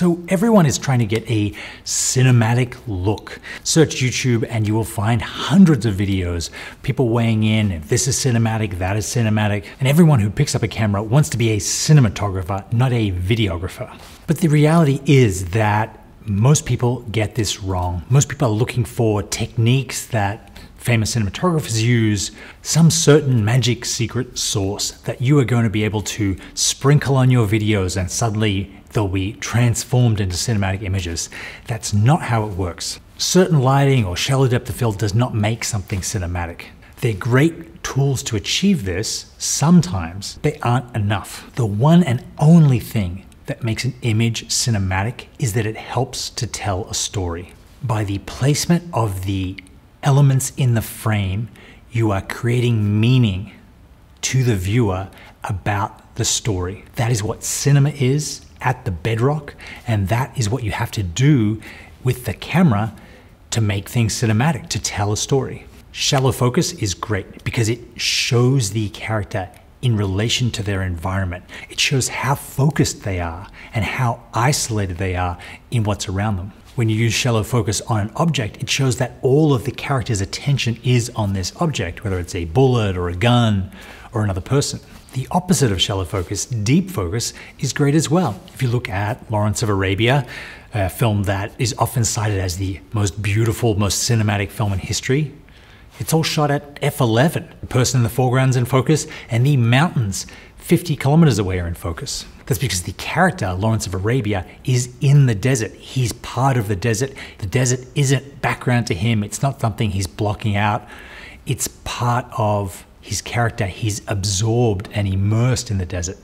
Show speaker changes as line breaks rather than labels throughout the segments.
So everyone is trying to get a cinematic look. Search YouTube and you will find hundreds of videos, people weighing in if this is cinematic, that is cinematic, and everyone who picks up a camera wants to be a cinematographer, not a videographer. But the reality is that most people get this wrong. Most people are looking for techniques that famous cinematographers use some certain magic secret sauce that you are going to be able to sprinkle on your videos and suddenly they'll be transformed into cinematic images. That's not how it works. Certain lighting or shallow depth of field does not make something cinematic. They're great tools to achieve this. Sometimes they aren't enough. The one and only thing that makes an image cinematic is that it helps to tell a story. By the placement of the elements in the frame, you are creating meaning to the viewer about the story. That is what cinema is at the bedrock, and that is what you have to do with the camera to make things cinematic, to tell a story. Shallow focus is great because it shows the character in relation to their environment. It shows how focused they are and how isolated they are in what's around them. When you use shallow focus on an object, it shows that all of the character's attention is on this object, whether it's a bullet or a gun or another person. The opposite of shallow focus, deep focus, is great as well. If you look at Lawrence of Arabia, a film that is often cited as the most beautiful, most cinematic film in history, it's all shot at f11. The person in the foreground's in focus, and the mountains 50 kilometers away are in focus. That's because the character, Lawrence of Arabia, is in the desert. He's part of the desert. The desert isn't background to him, it's not something he's blocking out. It's part of his character. He's absorbed and immersed in the desert.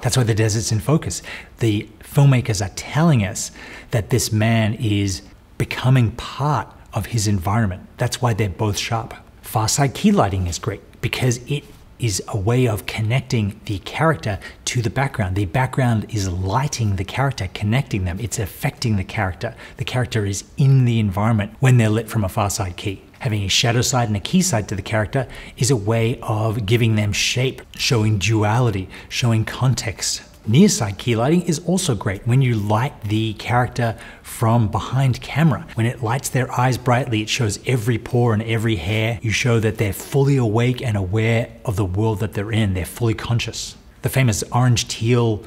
That's why the desert's in focus. The filmmakers are telling us that this man is becoming part of his environment. That's why they're both sharp. Far side key lighting is great because it is a way of connecting the character to the background. The background is lighting the character, connecting them. It's affecting the character. The character is in the environment when they're lit from a far side key. Having a shadow side and a key side to the character is a way of giving them shape, showing duality, showing context, Near side key lighting is also great when you light the character from behind camera. When it lights their eyes brightly, it shows every pore and every hair. You show that they're fully awake and aware of the world that they're in. They're fully conscious. The famous orange teal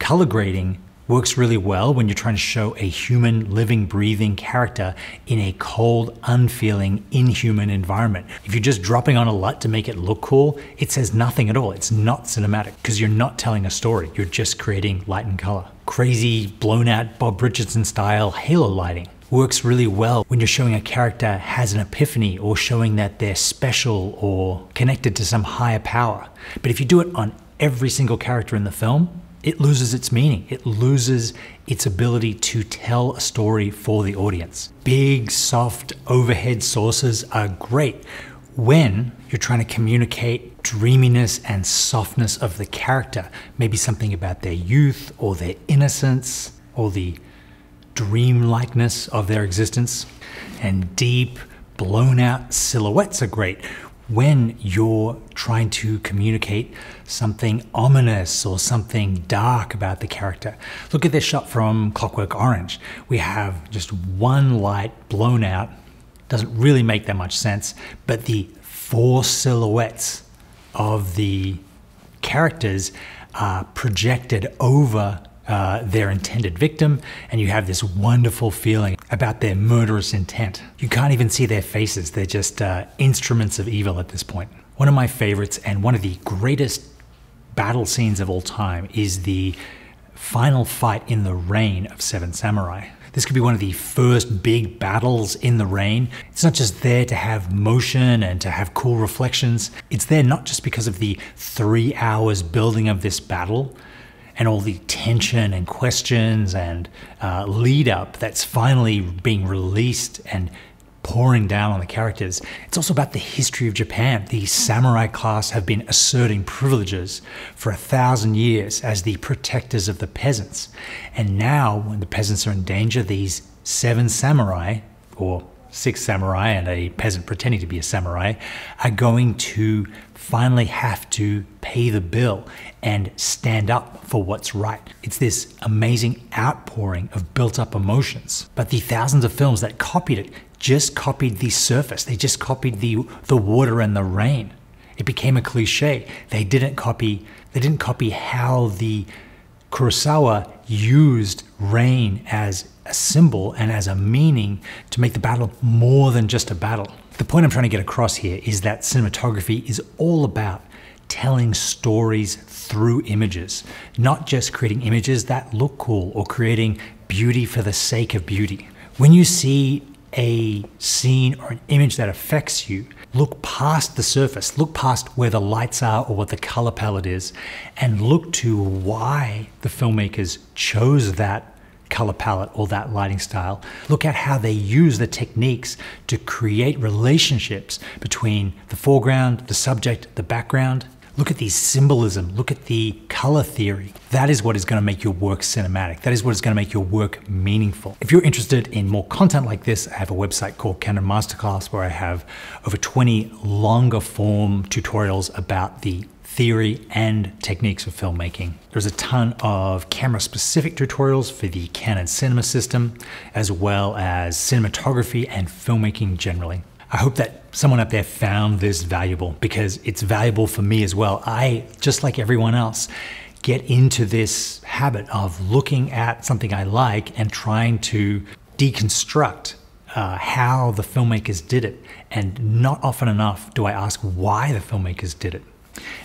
color grading works really well when you're trying to show a human, living, breathing character in a cold, unfeeling, inhuman environment. If you're just dropping on a LUT to make it look cool, it says nothing at all. It's not cinematic because you're not telling a story. You're just creating light and color. Crazy, blown out Bob Richardson style halo lighting works really well when you're showing a character has an epiphany or showing that they're special or connected to some higher power. But if you do it on every single character in the film, it loses its meaning. It loses its ability to tell a story for the audience. Big, soft overhead sources are great when you're trying to communicate dreaminess and softness of the character. Maybe something about their youth or their innocence or the dreamlikeness of their existence. And deep, blown out silhouettes are great when you're trying to communicate something ominous or something dark about the character. Look at this shot from Clockwork Orange. We have just one light blown out, doesn't really make that much sense, but the four silhouettes of the characters are projected over uh, their intended victim, and you have this wonderful feeling about their murderous intent. You can't even see their faces, they're just uh, instruments of evil at this point. One of my favorites and one of the greatest battle scenes of all time is the final fight in the rain of Seven Samurai. This could be one of the first big battles in the rain. It's not just there to have motion and to have cool reflections. It's there not just because of the three hours building of this battle, and all the tension and questions and uh, lead up that's finally being released and pouring down on the characters. It's also about the history of Japan. The samurai class have been asserting privileges for a thousand years as the protectors of the peasants. And now, when the peasants are in danger, these seven samurai, or Six Samurai and a peasant pretending to be a samurai are going to finally have to pay the bill and stand up for what's right. It's this amazing outpouring of built up emotions. But the thousands of films that copied it just copied the surface. They just copied the the water and the rain. It became a cliche. They didn't copy they didn't copy how the Kurosawa used rain as symbol and as a meaning to make the battle more than just a battle. The point I'm trying to get across here is that cinematography is all about telling stories through images, not just creating images that look cool or creating beauty for the sake of beauty. When you see a scene or an image that affects you, look past the surface, look past where the lights are or what the color palette is, and look to why the filmmakers chose that color palette or that lighting style. Look at how they use the techniques to create relationships between the foreground, the subject, the background, Look at the symbolism, look at the color theory. That is what is going to make your work cinematic. That is what is going to make your work meaningful. If you're interested in more content like this, I have a website called Canon Masterclass where I have over 20 longer form tutorials about the theory and techniques of filmmaking. There's a ton of camera specific tutorials for the Canon cinema system, as well as cinematography and filmmaking generally. I hope that someone up there found this valuable because it's valuable for me as well. I, just like everyone else, get into this habit of looking at something I like and trying to deconstruct uh, how the filmmakers did it. And not often enough do I ask why the filmmakers did it.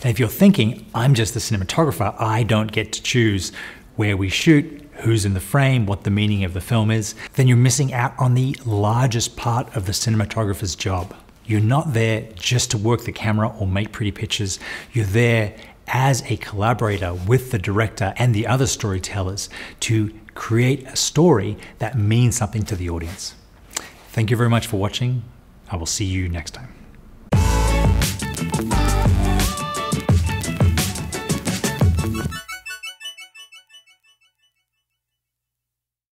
And if you're thinking, I'm just the cinematographer, I don't get to choose where we shoot, who's in the frame, what the meaning of the film is, then you're missing out on the largest part of the cinematographer's job. You're not there just to work the camera or make pretty pictures. You're there as a collaborator with the director and the other storytellers to create a story that means something to the audience. Thank you very much for watching. I will see you next time.